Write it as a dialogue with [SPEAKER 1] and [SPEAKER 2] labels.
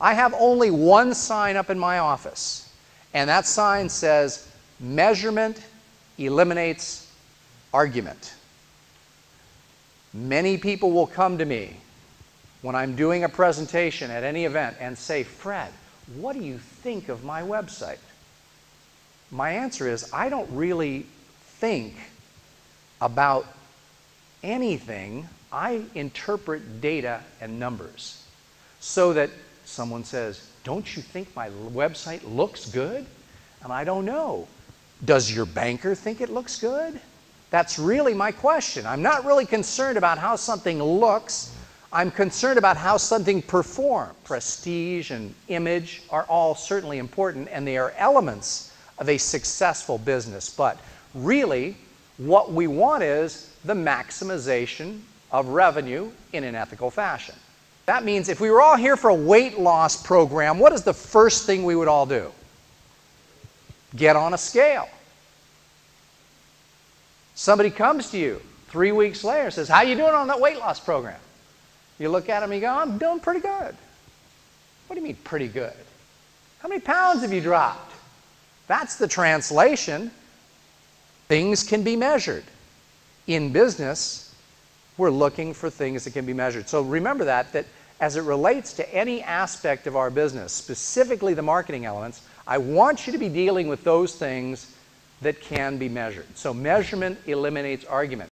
[SPEAKER 1] I have only one sign up in my office, and that sign says, Measurement eliminates argument. Many people will come to me when I'm doing a presentation at any event and say, Fred, what do you think of my website? My answer is, I don't really think about anything. I interpret data and numbers so that someone says, Don't you think my website looks good? And I don't know. Does your banker think it looks good? That's really my question. I'm not really concerned about how something looks. I'm concerned about how something performs. Prestige and image are all certainly important, and they are elements of a successful business. But really, what we want is the maximization of revenue in an ethical fashion. That means if we were all here for a weight loss program, what is the first thing we would all do? Get on a scale. Somebody comes to you three weeks later says, How are you doing on that weight loss program? You look at him and you go, I'm doing pretty good. What do you mean, pretty good? How many pounds have you dropped? That's the translation. Things can be measured. In business, we're looking for things that can be measured. So remember that, that as it relates to any aspect of our business, specifically the marketing elements, I want you to be dealing with those things that can be measured. So measurement eliminates argument.